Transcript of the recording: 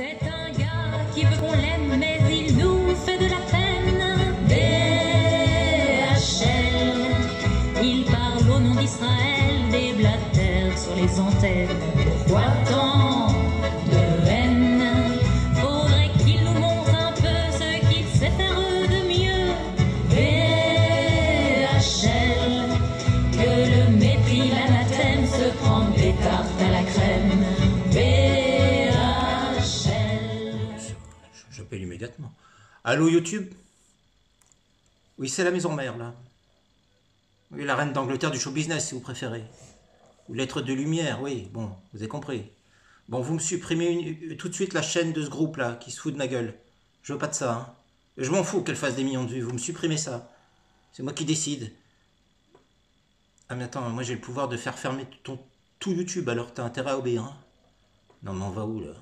C'est un gars qui veut qu'on l'aime, mais il nous fait de la peine. BHL, il parle au nom d'Israël, des blatères sur les antennes. Pourquoi tant de haine? Faudrait qu'il nous montre un peu ce qu'il sait faire de mieux. BHL, que le mépris, l'anathème J'appelle immédiatement. Allô YouTube? Oui, c'est la maison mère, là. Oui, la reine d'Angleterre du show business, si vous préférez. Ou l'être de lumière, oui, bon, vous avez compris. Bon, vous me supprimez une- tout de suite la chaîne de ce groupe-là, qui se fout de ma gueule. Je veux pas de ça, hein. Je m'en fous qu'elle fasse des millions de vues, vous me supprimez ça. C'est moi qui décide. Ah mais attends, moi j'ai le pouvoir de faire fermer ton, tout YouTube, alors t'as intérêt à obéir. hein. Non mais on va où là?